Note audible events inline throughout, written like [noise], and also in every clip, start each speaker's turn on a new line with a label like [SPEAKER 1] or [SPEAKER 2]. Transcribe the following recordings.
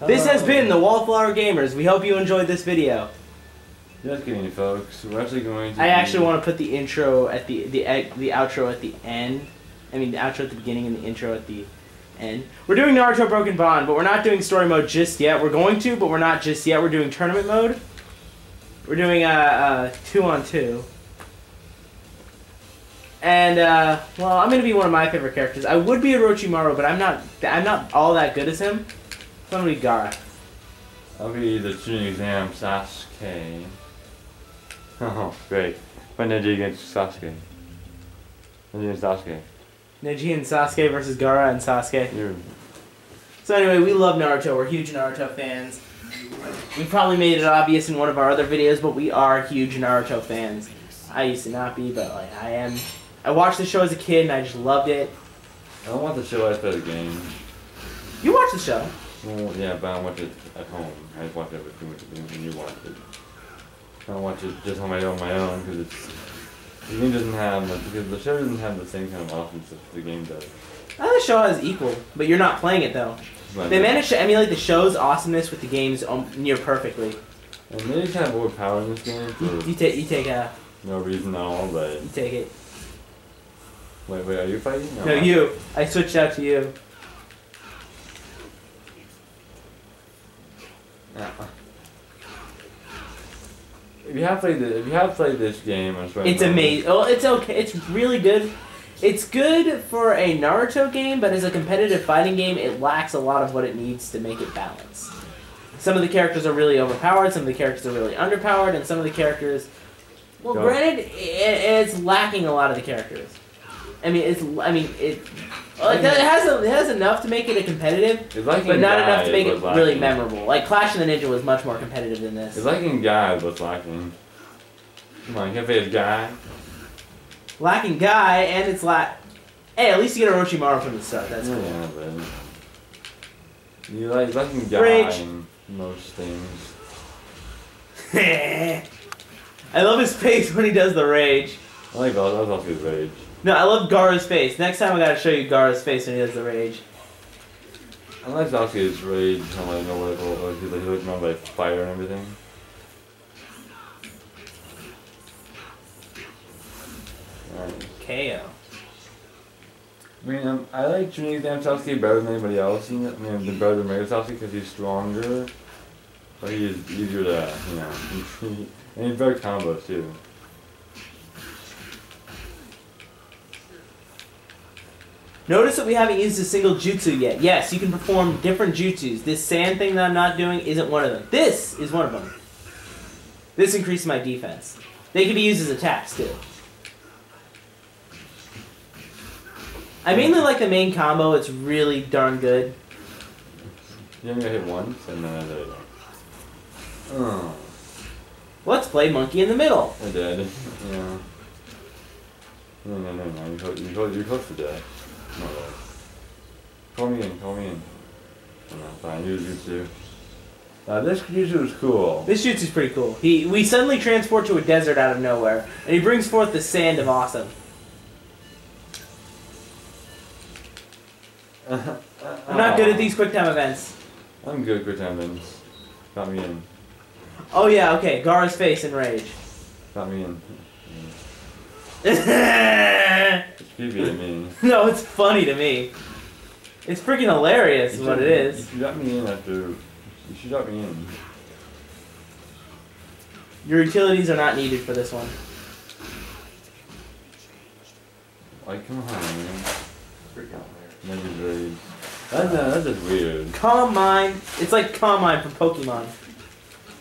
[SPEAKER 1] This has been the Wallflower Gamers. We hope you enjoyed this video.
[SPEAKER 2] Just kidding, folks. We're actually going to.
[SPEAKER 1] I actually want to put the intro at the the the outro at the end. I mean, the outro at the beginning and the intro at the end. We're doing Naruto Broken Bond, but we're not doing story mode just yet. We're going to, but we're not just yet. We're doing tournament mode. We're doing uh, uh two on two. And uh, well, I'm gonna be one of my favorite characters. I would be Orochimaru, but I'm not. I'm not all that good as him. I'm gonna Gaara.
[SPEAKER 2] I'll be the chunin exam Sasuke. Oh, great. Find Neji against Sasuke. Neji and Sasuke.
[SPEAKER 1] Neji and Sasuke versus Gaara and Sasuke.
[SPEAKER 2] You.
[SPEAKER 1] So anyway, we love Naruto. We're huge Naruto fans. We probably made it obvious in one of our other videos, but we are huge Naruto fans. I used to not be, but like I am. I watched the show as a kid and I just loved it.
[SPEAKER 2] I don't want the show. I play the game.
[SPEAKER 1] You watch the show.
[SPEAKER 2] Well, yeah, but I watch it at home. I just watch it with too you when you watch it. I don't watch it just on my own, my own, because it's the game doesn't have like, because the show doesn't have the same kind of awesomeness that the game does.
[SPEAKER 1] Uh, the show has equal, but you're not playing it though. They managed to emulate the show's awesomeness with the games um, near perfectly.
[SPEAKER 2] And they just kind of overpowered in this game
[SPEAKER 1] You, you take, you take, uh,
[SPEAKER 2] no reason at all. But
[SPEAKER 1] you take it.
[SPEAKER 2] wait, wait, are you fighting?
[SPEAKER 1] No, you. I switched out to you.
[SPEAKER 2] Yeah. If you have played the, if you have played this game, I'm sorry.
[SPEAKER 1] It's amazing. Oh, it's okay. It's really good. It's good for a Naruto game, but as a competitive fighting game, it lacks a lot of what it needs to make it balanced. Some of the characters are really overpowered. Some of the characters are really underpowered, and some of the characters, well,
[SPEAKER 2] Go.
[SPEAKER 1] granted, i it's lacking a lot of the characters. I mean, it's. I mean, it. Like, it has a, it has enough to make it a competitive,
[SPEAKER 2] like
[SPEAKER 1] but not enough to make it really
[SPEAKER 2] lacking.
[SPEAKER 1] memorable. Like Clash of the Ninja was much more competitive than this.
[SPEAKER 2] It's like in Guy was lacking. Come on, you can't face Guy.
[SPEAKER 1] Lacking guy, and it's lack. Hey, at least you get Orochimaru from the start. That's cool.
[SPEAKER 2] Yeah, but you like lacking Guy
[SPEAKER 1] Rage.
[SPEAKER 2] in most things. [laughs]
[SPEAKER 1] I love his face when he does the rage.
[SPEAKER 2] Oh I like that. That was also his rage.
[SPEAKER 1] No, I love Gaara's face. Next time I gotta show you Gaara's face when he does the rage.
[SPEAKER 2] I like Sasuke's rage. How like know what what- what- he like he looks around by fire and everything.
[SPEAKER 1] KO.
[SPEAKER 2] I mean, um, I like Damn Sasuke better than anybody else in it. I mean, better than Mega Sasuke because he's stronger. But he is easier to, you know. [laughs] And he's better combos too.
[SPEAKER 1] Notice that we haven't used a single jutsu yet. Yes, you can perform different jutsus. This sand thing that I'm not doing isn't one of them. This is one of them. This increases my defense. They can be used as attacks too. I mainly like the main combo. It's really darn good.
[SPEAKER 2] You only hit once, and then I you go. Oh,
[SPEAKER 1] Let's play monkey in the middle.
[SPEAKER 2] I did. [laughs] Yeah. No, no, no, no. You're, close, you're, close, you're close to death. No. Call me in, call me in. Oh, no, fine, use Jutsu. Now, this Jutsu is cool.
[SPEAKER 1] This jutsu's pretty cool. He we suddenly transport to a desert out of nowhere, and he brings forth the sand of awesome. [laughs] I'm not good at these quick time events.
[SPEAKER 2] I'm good, good attendance. Got me in.
[SPEAKER 1] Oh yeah, okay. Gaara's face in rage.
[SPEAKER 2] Got me in. [laughs] [laughs]
[SPEAKER 1] no,
[SPEAKER 2] It's creepy to me.
[SPEAKER 1] it's funny to me. It's freaking hilarious, is
[SPEAKER 2] You
[SPEAKER 1] what it
[SPEAKER 2] should-
[SPEAKER 1] is.
[SPEAKER 2] You got me in after. You should got me in.
[SPEAKER 1] Your utilities are not needed for this one.
[SPEAKER 2] Like, come on, man. Maybe rage. That's, uh, that's just weird.
[SPEAKER 1] Calm Mind. It's like Calm Mind from Pokemon.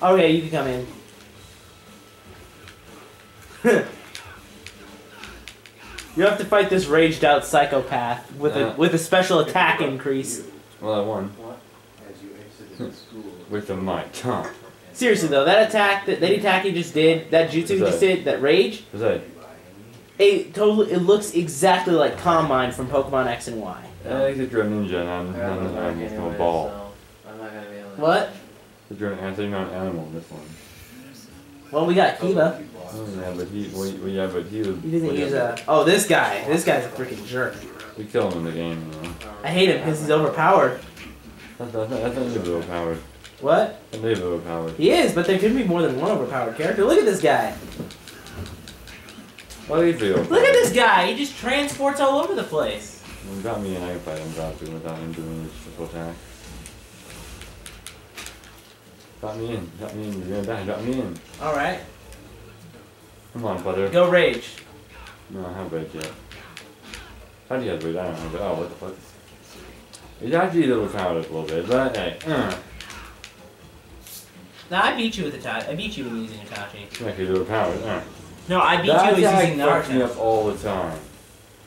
[SPEAKER 1] Okay, you can come in. [laughs] you have to fight this raged out psychopath with a
[SPEAKER 2] Uh.
[SPEAKER 1] with a special attack increase.
[SPEAKER 2] Well, I won.
[SPEAKER 3] As you exited school.
[SPEAKER 2] With the mic. Huh.
[SPEAKER 1] Seriously though, that attack that, that attack he just did, that jutsu he just did, that rage,
[SPEAKER 2] What's that?
[SPEAKER 1] it totally it looks exactly like Calm Mind from Pokemon X and Y.
[SPEAKER 2] I like that you're a ninja and I'm,
[SPEAKER 3] I got
[SPEAKER 2] I'm,
[SPEAKER 3] my
[SPEAKER 2] I'm,
[SPEAKER 3] mark
[SPEAKER 2] I'm
[SPEAKER 3] anyway,
[SPEAKER 2] a ball.
[SPEAKER 3] so I'm not gonna be able to.
[SPEAKER 1] What?
[SPEAKER 2] That you're an answer, you're not an animal in this one.
[SPEAKER 1] Well, we got Kiba.
[SPEAKER 2] Oh, yeah, but he, well, yeah, but he was.
[SPEAKER 1] He doesn't use a. Oh, this guy. This guy's a freaking jerk.
[SPEAKER 2] We kill him in the game, you know.
[SPEAKER 1] I hate him because he's overpowered.
[SPEAKER 2] Not- that's not really overpowered.
[SPEAKER 1] What?
[SPEAKER 2] That's not really overpowered.
[SPEAKER 1] He is, but there could be more than one overpowered character. Look at this guy.
[SPEAKER 2] Why do you feel?
[SPEAKER 1] Look at this guy. He just transports all over the place.
[SPEAKER 2] Drop me in, I can fight him, drop him without him doing his triple attack. Drop me in, drop me in, you're gonna die, drop me in.
[SPEAKER 1] All right.
[SPEAKER 2] Come on, brother.
[SPEAKER 1] Go rage.
[SPEAKER 2] No, I haven't read yet. How do you have read? I don't know, but oh, what the fuck? It's actually overpowered a little bit, but hey, uh,
[SPEAKER 1] No, I beat you with Itachi. I beat you when using Itachi.
[SPEAKER 2] it's actually overpowered, uh.
[SPEAKER 1] No, I beat
[SPEAKER 2] That
[SPEAKER 1] you
[SPEAKER 2] attack
[SPEAKER 1] using
[SPEAKER 2] fucks me up all the time.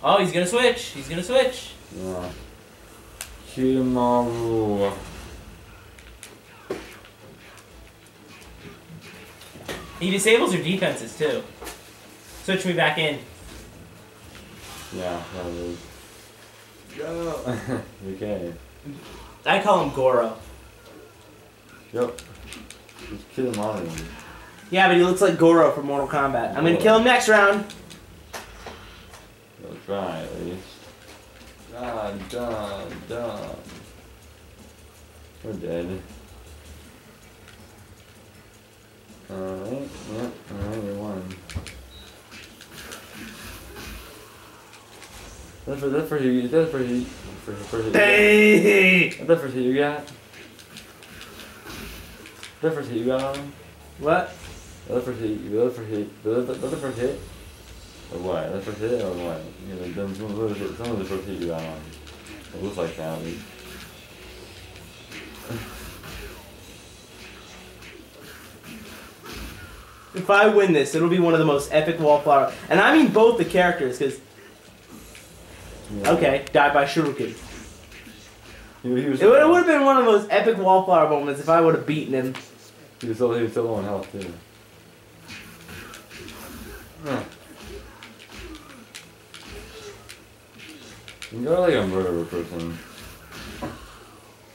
[SPEAKER 1] Oh, he's gonna switch. He's gonna switch.
[SPEAKER 2] Yeah. Kimaru.
[SPEAKER 1] He disables your defenses too. Switch me back in.
[SPEAKER 2] Yeah, that is. Go! [laughs] okay.
[SPEAKER 1] I call him Goro.
[SPEAKER 2] Yep. Just kill him on him.
[SPEAKER 1] Yeah, but he looks like Goro from Mortal Kombat. I'm gonna kill him next round.
[SPEAKER 2] We'll try at least. Done, done, done. We're dead. Alright, yep, alright, we won. That's for, that's for you, that's for you, for, for you.
[SPEAKER 1] Hey!
[SPEAKER 2] That's first hit you got? The first hit you got on him?
[SPEAKER 1] What?
[SPEAKER 2] The other first hit, the other first hit, the other, the other first hit? Or what? The first hit or what? You know, then some of the, some of the first hit you got on him. It looks like that.
[SPEAKER 1] If I win this, it'll be one of the most epic wallflower. And I mean both the characters, because
[SPEAKER 2] Yeah.
[SPEAKER 1] okay, died by Shuriken.
[SPEAKER 2] He, was- he was
[SPEAKER 1] It would, have been one of the most epic wallflower moments if I would have beaten him.
[SPEAKER 2] He was still, he was still low on health too. Huh. You're like a murderer person.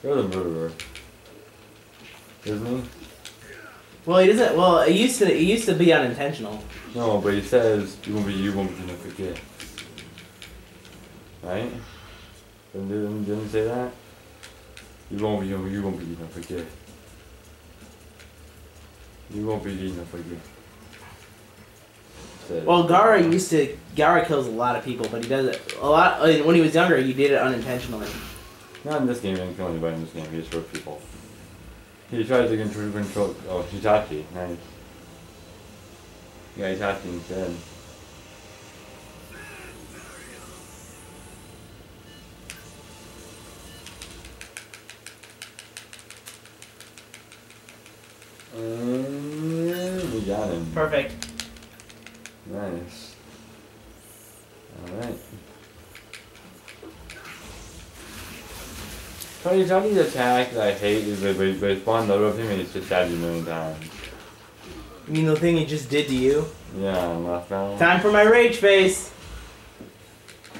[SPEAKER 2] You're the murderer. Isn't he?
[SPEAKER 1] Well, he doesn't. Well, it used to. It used to be unintentional.
[SPEAKER 2] No, but he says you won't be you won't be gonna forget. Right? Didn't, didn't, didn't say that? You won't be you won't be gonna forget. You won't be gonna forget. Said-
[SPEAKER 1] Well, Gaara used to. Gaara kills a lot of people, but he does it a lot. uh, When he was younger, he did it unintentionally.
[SPEAKER 2] Not in this game, he didn't kill anybody in this game, he just hurt people. He tried to control, control oh, Itachi, nice. Yeah, Itachi instead. Mm, we got him.
[SPEAKER 1] Perfect.
[SPEAKER 2] Nice. Alright. Tony Johnny's attack that I hate is that they, they spawn load of him and it's just stabbed you a million times.
[SPEAKER 1] You mean the thing he just did to you?
[SPEAKER 2] Yeah, last round.
[SPEAKER 1] Time for my rage face.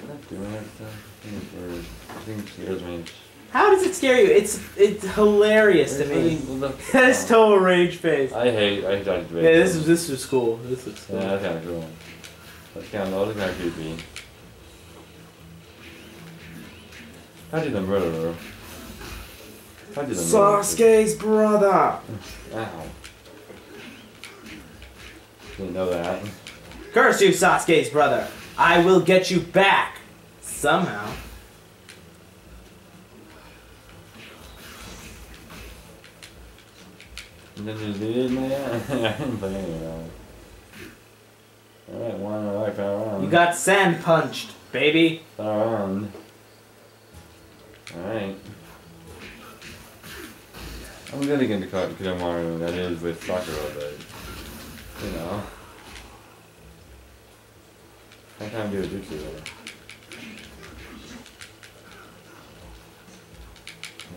[SPEAKER 2] Not doing that stuff. I think it's weird. I think it scares me.
[SPEAKER 1] How does it scare you? It's it's hilarious to me. [laughs] That is total rage face.
[SPEAKER 2] I hate, I hate Johnny's
[SPEAKER 1] Yeah, this is this was cool. This was cool.
[SPEAKER 2] Yeah, that's kinda cool. That's kinda, that's kinda creepy. How did the murderer? How did the murderer?
[SPEAKER 1] Sasuke's brother.
[SPEAKER 2] Ow. Didn't know that.
[SPEAKER 1] Curse you, Sasuke's brother. I will get you back somehow.
[SPEAKER 2] And then you did, man. I didn't play any of. Alright, one on.
[SPEAKER 1] You got sand punched, baby.
[SPEAKER 2] on. Alright. I'm gonna get into Kidomaru, that is with Sakura, but you know. I can't do a jutsu there.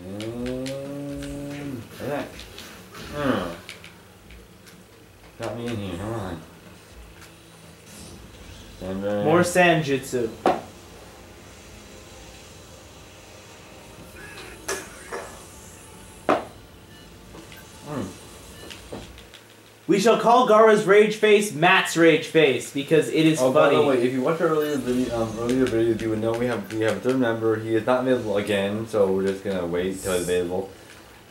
[SPEAKER 2] And alright. Hmm. Got me in here, come on. Stand by.
[SPEAKER 1] More sand jutsu.
[SPEAKER 2] Hmm.
[SPEAKER 1] We shall call Gaara's rage face Matt's rage face because it is
[SPEAKER 2] oh, by
[SPEAKER 1] funny.
[SPEAKER 2] the way, if you watch our earlier video, um, earlier videos, you would know we have we have a third member. He is not available again, so we're just gonna wait till he's available.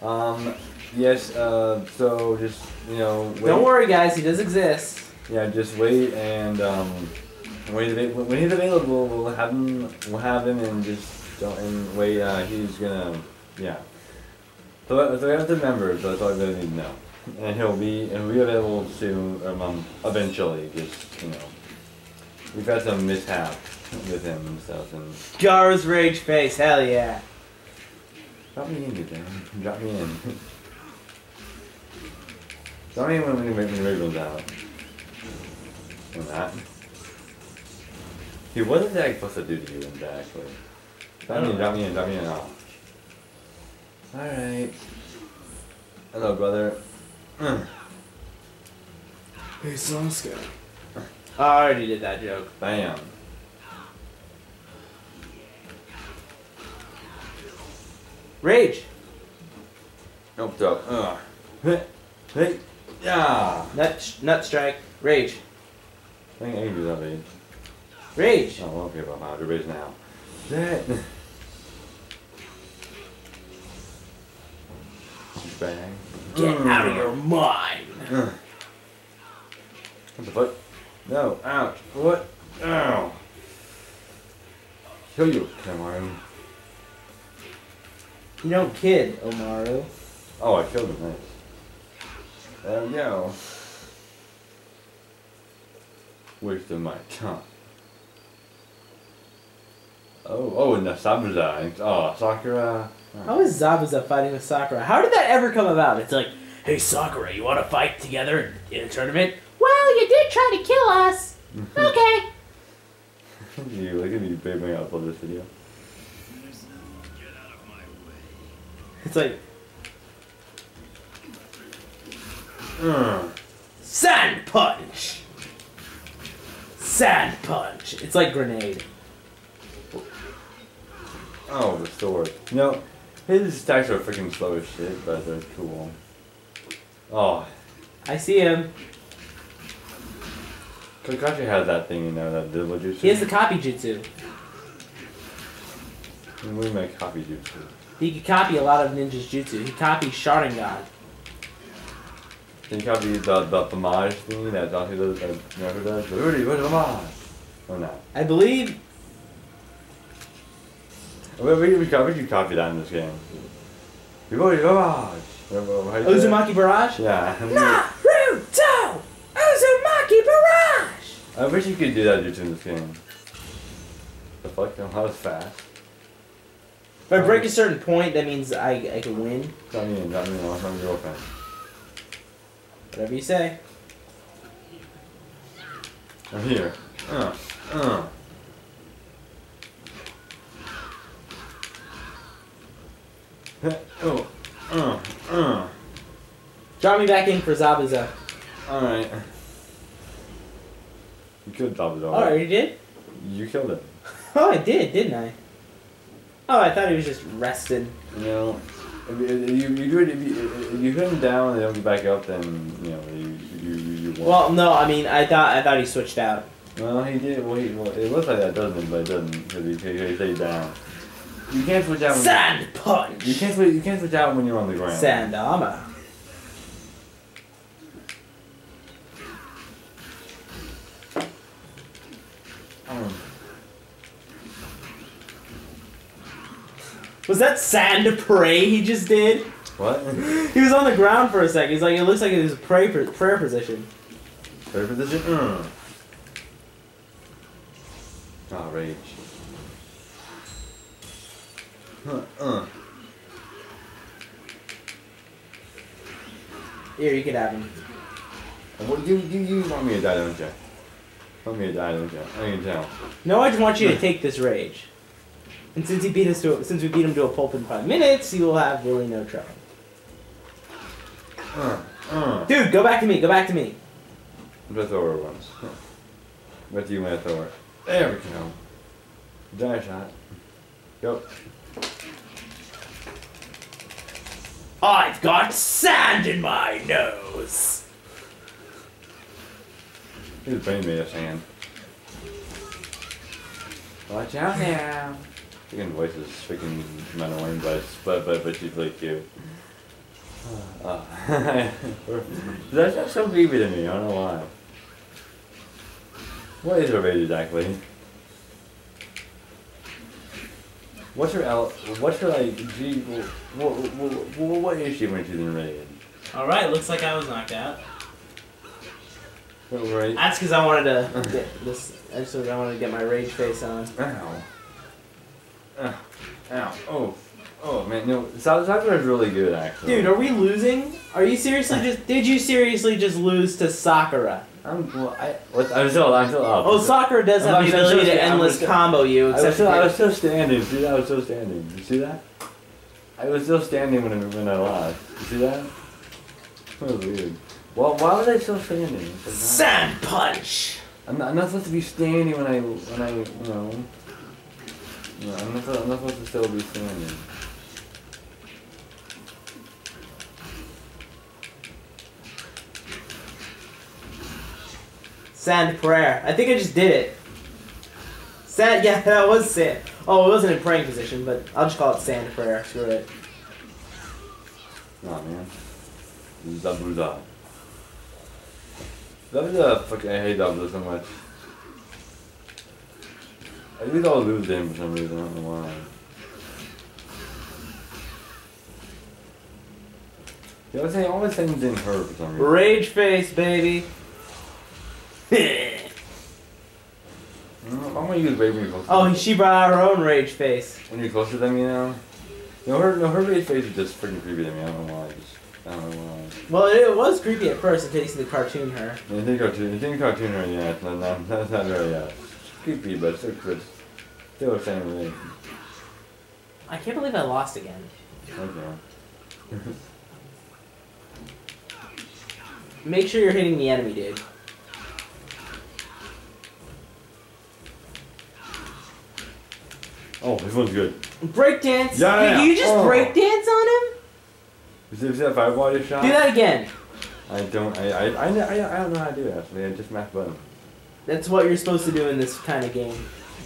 [SPEAKER 2] Um, yes. Uh, so just you know. Wait.
[SPEAKER 1] Don't worry, guys. He does exist.
[SPEAKER 2] Yeah, just wait and um, when he's, when he's available, we'll have him. We'll have him and just don't and wait. Uh, he's gonna yeah. So, so we have the members. That's all you really need to know. And he'll be and he'll be available soon. Um, um, eventually, just you know, we've had some mishap with him and stuff. And
[SPEAKER 1] Gaara's rage face. Hell yeah.
[SPEAKER 2] drop me in, you Drop me in. [laughs] me in when when when Raven's out. And that. Dude, what is that supposed to do to you exactly? Drop me in, drop me in, drop me in. Alright. Hello, brother. Mm.
[SPEAKER 1] Hey. Oh, I already did that joke.
[SPEAKER 2] Bam.
[SPEAKER 1] Rage.
[SPEAKER 2] Nope. Uh. [laughs] Hey, hey, yeah.
[SPEAKER 1] Nut, nut strike. Rage.
[SPEAKER 2] I think I can do that, babe.
[SPEAKER 1] Rage.
[SPEAKER 2] Oh, okay, about my base now. That. Bang.
[SPEAKER 1] Get
[SPEAKER 2] Mm.
[SPEAKER 1] out of your mind.
[SPEAKER 2] Uh. What the fuck? No, ouch. What? Ow. Kill you, Kamaru.
[SPEAKER 1] You don't kid, Omaru.
[SPEAKER 2] Oh, I killed him, nice. There we go. Waste of my time. Oh, oh, and the Zabuza. Oh, Sakura.
[SPEAKER 1] How is Zabuza fighting with Sakura? How did that ever come about? It's like, hey Sakura, you want to fight together in a tournament? Well, you did try to kill us. [laughs] Okay.
[SPEAKER 2] you look at me, babe, when I upload this video.
[SPEAKER 1] It's like Sand punch. Sand punch. It's like grenade.
[SPEAKER 2] Oh, the sword. You know, his attacks are freaking slow as shit, but they're cool. Oh,
[SPEAKER 1] I see him.
[SPEAKER 2] Kakashi has that thing, you know, that double jutsu.
[SPEAKER 1] He has the copy jutsu.
[SPEAKER 2] We make copy jutsu.
[SPEAKER 1] He could copy a lot of ninjas jutsu. He copies Sharingan.
[SPEAKER 2] Can you copy the, the homage thing that Dante does, that never does? Rudy, where's the homage? Or not?
[SPEAKER 1] I believe
[SPEAKER 2] We, we, we, copy, we can copy that in this game. Rudy, homage! Remember how do that?
[SPEAKER 1] Uzumaki Barrage.
[SPEAKER 2] Yeah.
[SPEAKER 1] Naruto! Uzumaki Barrage!
[SPEAKER 2] I wish you could do that jutsu in this game. The fuck? That was fast.
[SPEAKER 1] If I break a certain point, that means I, I can win.
[SPEAKER 2] Not me, not me, not my girlfriend.
[SPEAKER 1] Whatever you say.
[SPEAKER 2] I'm here. Uh, uh. Oh, uh, uh.
[SPEAKER 1] Drop me back in for Zabuza.
[SPEAKER 2] Alright. You killed David
[SPEAKER 1] Oh, already did?
[SPEAKER 2] You killed him.
[SPEAKER 1] Oh, I did, didn't I? Oh, I thought he was just.
[SPEAKER 2] You know, if you, if you, you do it, if you, if you hit him down and they don't get back up, then, you know, you, you, you, you.
[SPEAKER 1] Well, no, I mean, I thought I thought he switched out.
[SPEAKER 2] Well, he did. Well, he, well, it looks like that doesn't, it, but it doesn't because he, he, he stayed down. You can't switch out. When
[SPEAKER 1] Sand punch.
[SPEAKER 2] You can't switch. You can't switch out when you're on the ground.
[SPEAKER 1] Sand armor. Was that sand pray he just did?
[SPEAKER 2] what?
[SPEAKER 1] He was on the ground for a second. He's like, it looks like it was a pray prayer position.
[SPEAKER 2] Prayer position. Mm. Oh, rage. Huh, uh.
[SPEAKER 1] Here, you can have him.
[SPEAKER 2] What you you you want me to die, don't you? Want me to die, don't you? I can tell.
[SPEAKER 1] No, I just want you to take this rage. And since he beat us to, since we beat him to a pulp in five minutes, you will have really no trouble.
[SPEAKER 2] Uh, uh.
[SPEAKER 1] Dude, go back to me. Go back to me.
[SPEAKER 2] Let's throw her once. What do you want to throw her? There we go. Die shot. Go.
[SPEAKER 1] I've got sand in my nose.
[SPEAKER 2] His brain made of sand. Watch out now. Freaking voices, is freaking annoying, but but but but she's really cute. Uh, that's just so creepy to me. I don't know why. What is her rate exactly? What's her L? What's her like? G? What, what, what, what is she when she's in raid?
[SPEAKER 1] All right, looks like I was knocked out.
[SPEAKER 2] What rate?
[SPEAKER 1] That's because I wanted to get this. Actually, I wanted to get my rage face on.
[SPEAKER 2] Ow. Ow. Ow. Oh. Oh man, no. South Sakura is really good actually.
[SPEAKER 1] Dude, are we losing? Are you seriously just? Did you seriously just lose to Sakura?
[SPEAKER 2] I'm well, I what, I'm still I'm still up.
[SPEAKER 1] Oh, Sakura does have
[SPEAKER 2] I'm
[SPEAKER 1] the ability to endless
[SPEAKER 2] still-
[SPEAKER 1] combo you.
[SPEAKER 2] I was still I was still standing. See that? I was still standing. You see that? I was still standing when I, when I lost. You see that? That was weird. Well, why was I still standing?
[SPEAKER 1] Sand punch.
[SPEAKER 2] I'm not, I'm not supposed to be standing when I when I you know. No, I'm not, I'm not supposed to still be.
[SPEAKER 1] Sand prayer. I think I just did it. Sand. Yeah, [laughs] that was sand. Oh, it wasn't in praying position, but I'll just call it sand prayer. Screw it.
[SPEAKER 2] Nah, man. Zabuza. Zabuza, fucking, I hate Zabuza so much. I always all lose them for some reason, I don't know why. You always say, always things didn't hurt for some reason.
[SPEAKER 1] Rage face, baby.
[SPEAKER 2] I'm gonna use Rage when you're close
[SPEAKER 1] oh, she brought out her own rage face.
[SPEAKER 2] When you're close to them, you know? No, her, no, her Rage face is just freaking creepy to me, I don't know why. Just, I don't know why.
[SPEAKER 1] Well, it was creepy at first until you see the cartoon her.
[SPEAKER 2] You think cartoon, you think cartoon right? Yeah, [laughs] not, not, that's not very uh, creepy, but it's still good. Still thing.
[SPEAKER 1] I can't believe I lost again.
[SPEAKER 2] Okay. [laughs]
[SPEAKER 1] Make sure you're hitting the enemy, dude.
[SPEAKER 2] Oh, this one's good.
[SPEAKER 1] Breakdance.
[SPEAKER 2] Yeah, yeah.
[SPEAKER 1] Did you just
[SPEAKER 2] oh.
[SPEAKER 1] breakdance on him?
[SPEAKER 2] Is it, is that fireball you shot?
[SPEAKER 1] Do that again.
[SPEAKER 2] I don't. I, I, I, I, I don't know how to do it actually. I just mashed button.
[SPEAKER 1] That's what you're supposed to do in this kind of game.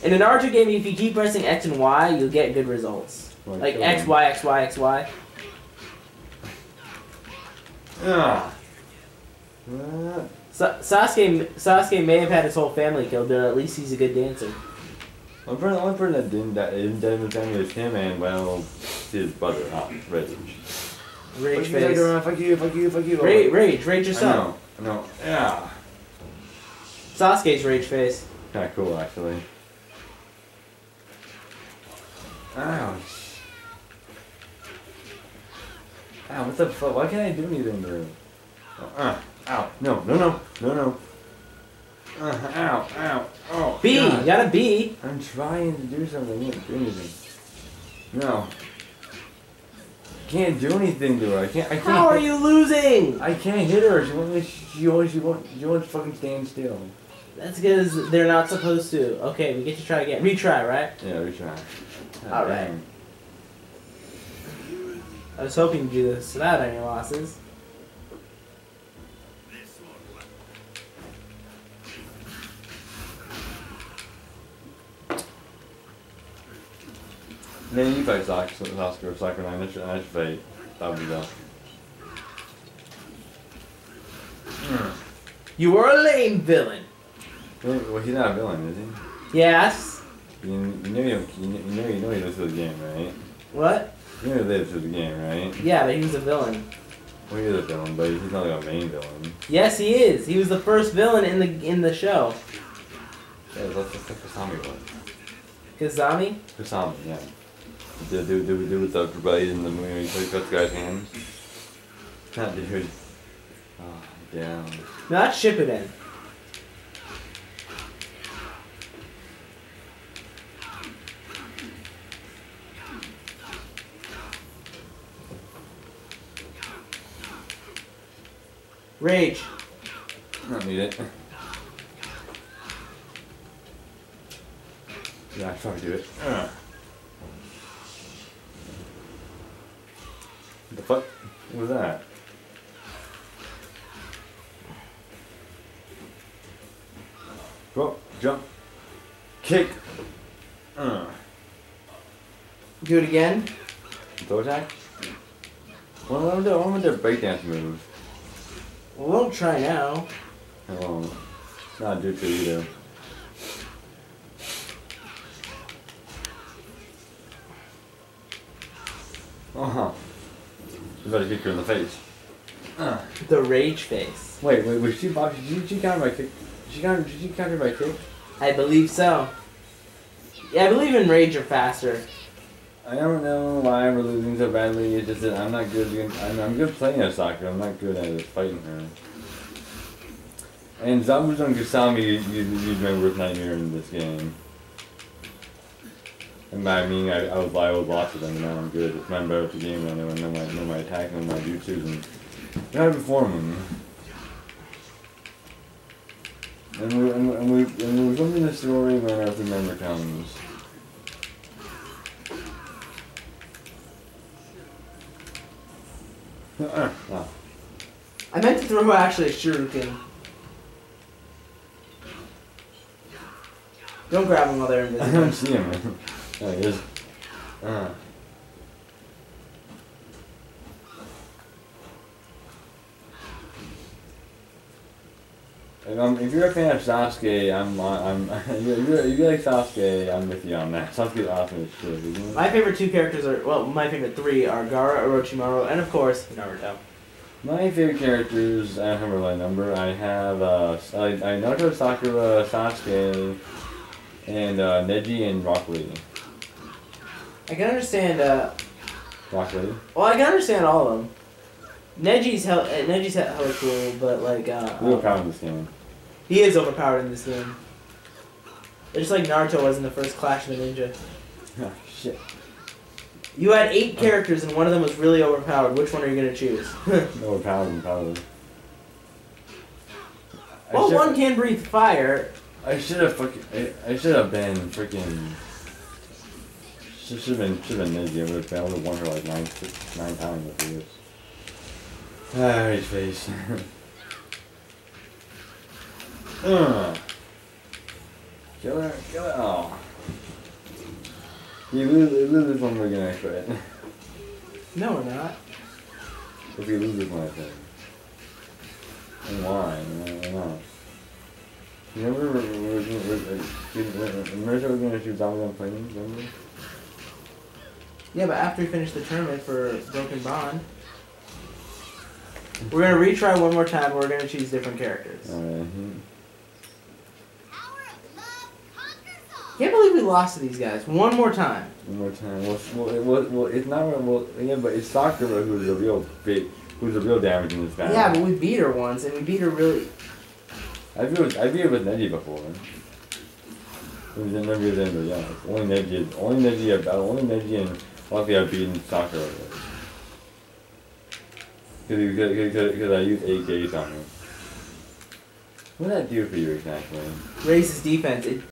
[SPEAKER 1] In an Naruto game, if you keep pressing X and Y, you'll get good results. Like
[SPEAKER 2] kill
[SPEAKER 1] X,
[SPEAKER 2] him.
[SPEAKER 1] Y, X, Y, X, Y.
[SPEAKER 2] Ah. Ah.
[SPEAKER 1] Sa- Sasuke, Sasuke may have had his whole family killed, but at least he's a good dancer.
[SPEAKER 2] One person, the only person that didn't that didn't die in the family was him and well, his brother, not Rage.
[SPEAKER 1] Rage
[SPEAKER 2] fuck you,
[SPEAKER 1] face.
[SPEAKER 2] Sakura, fuck you, fuck you, fuck you.
[SPEAKER 1] Rage, rage, rage
[SPEAKER 2] I
[SPEAKER 1] yourself.
[SPEAKER 2] know. I know. Yeah.
[SPEAKER 1] Sasuke's rage face.
[SPEAKER 2] Kind of cool actually. Ouch. Ow, what the fuck? Why can't I do anything to him? Oh, uh, ow. No, no, no, no, no. Uh, ow, ow, oh.
[SPEAKER 1] B,
[SPEAKER 2] God.
[SPEAKER 1] you got a B.
[SPEAKER 2] I'm trying to do something. I can't do anything. No. Can't do anything to her. I can't. I can't.
[SPEAKER 1] How are
[SPEAKER 2] hit-
[SPEAKER 1] you losing?
[SPEAKER 2] I can't hit her. She won't. She always. She won't. She won't fucking stand still.
[SPEAKER 1] That's because they're not supposed to. Okay, we get to try again. Retry, right?
[SPEAKER 2] Yeah, retry.
[SPEAKER 1] All right.
[SPEAKER 2] damn.
[SPEAKER 1] I was hoping to do this without any losses.
[SPEAKER 2] Then you fight Sasuke, Sasuke or and I should, I should fight Zabuza.
[SPEAKER 1] You were a lame villain.
[SPEAKER 2] Well, he's not a villain, is he?
[SPEAKER 1] Yes.
[SPEAKER 2] You, you know you, you know you know he lives through the game, right?
[SPEAKER 1] What?
[SPEAKER 2] You know he lives through the game, right?
[SPEAKER 1] Yeah, but he was a villain.
[SPEAKER 2] Well, he is a villain, but he's not like a main villain.
[SPEAKER 1] Yes, he is. He was the first villain in the in the show.
[SPEAKER 2] Yeah, that's that's like Kasami was.
[SPEAKER 1] Kazami.
[SPEAKER 2] Kasami, yeah. The dude, dude, dude with the blade in the movie, he cuts the guy's hands. That dude. Oh, damn.
[SPEAKER 1] No, that's Shippuden. Rage.
[SPEAKER 2] I don't need it. Yeah, I probably do it. Uh. What the fuck? What was that? Go, jump, kick. Uh.
[SPEAKER 1] Do it again.
[SPEAKER 2] Throw attack? What what are the, what are their breakdance moves?
[SPEAKER 1] Well, don't try now.
[SPEAKER 2] Won't. Not do to either. Uh huh. You better kick her in the face. Uh.
[SPEAKER 1] The rage face.
[SPEAKER 2] Wait, wait, was she Bob? Did you, you counter my kick? Did she counter? Did you counter my kick?
[SPEAKER 1] I believe so. Yeah, I believe in rage or faster.
[SPEAKER 2] I don't know why we're losing so badly. It's just that I'm not good. Against, I'm, I'm good playing at soccer. I'm not good at fighting her. And Zambus on you, you'd my worst nightmare in this game. And by I mean, I, I was I was lost with them, and now I'm good. It's better at the game, and I know, know my know my attack, know my jutsus, and how to perform them. And we and, we- and we and we're to the story when our member comes. Uh, ah.
[SPEAKER 1] I meant to throw actually a shuriken. Don't grab him while they're
[SPEAKER 2] I don't see him. There he is. Uh. If, um, if you're a fan of Sasuke, I'm, I'm, [laughs] if you like Sasuke, I'm with you on that. Sasuke's awesome as shit, isn't he?
[SPEAKER 1] My favorite two characters are well, my favorite three are Gaara, Orochimaru, and of course Naruto.
[SPEAKER 2] My favorite characters, I don't remember my number. I have, uh, I, I Naruto, Sakura, Sasuke, and, uh, Neji and Rock Lee.
[SPEAKER 1] I can understand. Uh,
[SPEAKER 2] Rock Lee?
[SPEAKER 1] well, I can understand all of them. Neji's hell, Neji's he- hella cool, but like uh,
[SPEAKER 2] Real proud of this game.
[SPEAKER 1] He is overpowered in this game. Just like Naruto was in the first Clash of the Ninja.
[SPEAKER 2] Oh, shit.
[SPEAKER 1] You had eight characters and one of them was really overpowered. Which one are you gonna choose? [laughs]
[SPEAKER 2] overpowered, proud of him, proud of him. I
[SPEAKER 1] well, one can breathe fire.
[SPEAKER 2] I should have fucking. I, I should have been freaking. Should have been. Should have been Neji. I would have. I would have won her like nine, six, nine times after this. Ah, his face. [laughs] Kill her. Kill her. Oh. You lose, you lose this one, we're gonna quit.
[SPEAKER 1] No, we're not.
[SPEAKER 2] if you lose this one, I think. And why? Why not? Remember, we were, we were, we were, remember we were gonna shoot zombies on planes, remember?
[SPEAKER 1] Yeah, but after we finish the tournament for Broken Bond, we're gonna retry one more time. We're gonna choose different characters.
[SPEAKER 2] Alright.
[SPEAKER 4] Power of love conquers all.
[SPEAKER 1] Can't believe we lost to these guys one more time.
[SPEAKER 2] One more time. Well, well, it, well, well, it's not, well, yeah, but it's Sakura who's the real big, who's the real damage in this battle.
[SPEAKER 1] Yeah, but we beat her once, and we beat her really.
[SPEAKER 2] I beat with, I beat with Neji before. It was never but yeah. it's Only Neji, only Neji, have- only Neji and luckily I've beaten Sakura. Because I used eight gates on him. What did that do for you exactly?
[SPEAKER 1] Raises defense. It